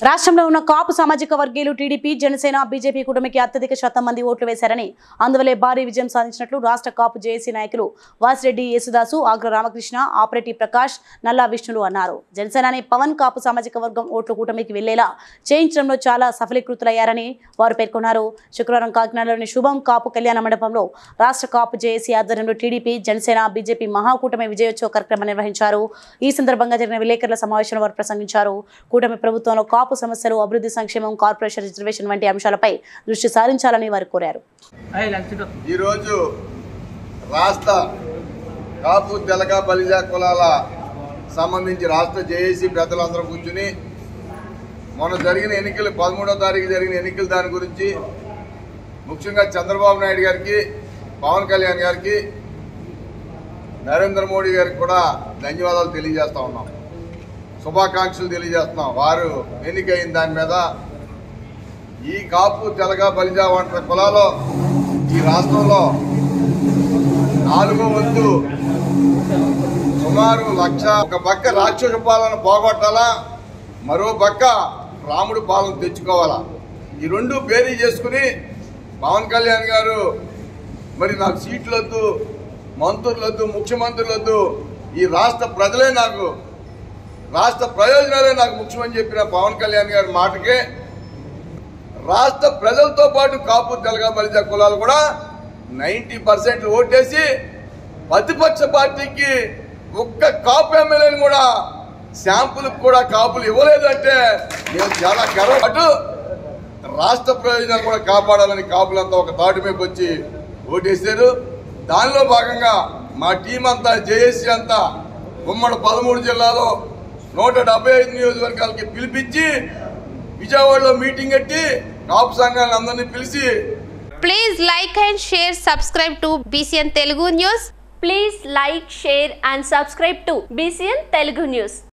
రాష్ట్రంలో ఉన్న కాపు సామాజిక వర్గీయులు టీడీపీ జనసేన బీజేపీ కూటమికి అత్యధిక శాతం మంది ఓట్లు వేశారని అందువలే భారీ విజయం సాధించినట్లు రాష్ట్ర కాపు జేఏసీ నాయకులు వాసిరెడ్డి యేసుదాసు ఆగ్ర రామకృష్ణ ఆపరేటివ్ ప్రకాష్ నల్లా విష్ణులు అన్నారు. జనసేనని పవన్ కాపు సామాజిక వర్గం ఓట్లు కూటమికి వెళ్ళేలా చేయించడంలో చాలా సఫలీకృతులయ్యారని వారు పేర్కొన్నారు. శుక్రవారం కాకినాడలోని శుభం కాపు కళ్యాణ మండపంలో రాష్ట్ర కాపు జేఏసీ ఆధ్వర్యంలో టీడీపీ జనసేన బీజేపీ మహాకూటమి విజయోత్సవ కార్యక్రమం నిర్వహించారు. ఈ సందర్భంగా జరిగిన విలేకరుల సమావేశంలో వారు ప్రసంగించారు. కూటమి ప్రభుత్వంలో కాపు సమస్యలు అభివృద్ధి సంక్షేమం కార్పొరేషన్ రిజర్వేషన్ వంటి అంశాలపై దృష్టి సారించాలని వారు కోరారు. ఈరోజు రాష్ట్ర కాపు తెలగ బలిజ కులాల సంబంధించి రాష్ట్ర జేఏసీ పెద్దలందరూ కూర్చుని మొన్న జరిగిన ఎన్నికలు పదమూడో తారీఖు జరిగిన ఎన్నికలు దాని గురించి ముఖ్యంగా చంద్రబాబు నాయుడు గారికి పవన్ కళ్యాణ్ గారికి నరేంద్ర మోడీ గారికి కూడా ధన్యవాదాలు తెలియజేస్తా ఉన్నాం. శుభాకాంక్షలు తెలియజేస్తున్నాం. వారు ఎన్నికైన దాని మీద ఈ కాపు తెలగ బలిజా వంటి కులాలో ఈ రాష్ట్రంలో నాలుగో వంతు సుమారు లక్ష ఒక పక్క రాక్షస పాలన పోగొట్టాలా? మరో పక్క రాముడు పాలన తెచ్చుకోవాలా? ఈ రెండు బేరీ చేసుకుని పవన్ కళ్యాణ్ గారు మరి నాకు సీట్లొద్దు వద్దు ముఖ్యమంత్రులొద్దు వద్దు ఈ రాష్ట్ర ప్రజలే నాకు రాష్ట్ర ప్రయోజనాలే నాకు ముఖ్యమని చెప్పిన పవన్ కళ్యాణ్ గారి మాటకే రాష్ట్ర ప్రజలతో పాటు కాపు తెలగ బలిజ కులాలు కూడా నైంటీ పర్సెంట్ ఓటేసి ప్రతిపక్ష పార్టీకి ఒక్క కాపు ఎమ్మెల్యేని కూడా శాంపుల్ కూడా కాపులు ఇవ్వలేదంటే నేను చాలా గర్వపడు రాష్ట్ర ప్రయోజనాలు కూడా కాపాడాలని కాపులంతా ఒక తాటి మీదకి వచ్చి ఓటేశారు. దానిలో భాగంగా మా టీం అంతా జేఏసీ అంతా ఉమ్మడి పదమూడు జిల్లాలో నూట నియోజకవర్గాలకి పిలిపించి విజయవాడలో మీటింగ్ కట్టి కాపు సంఘాలను అందరినీ పిలిచి please like and share subscribe to BCN Telugu news please like share and subscribe to BCN Telugu news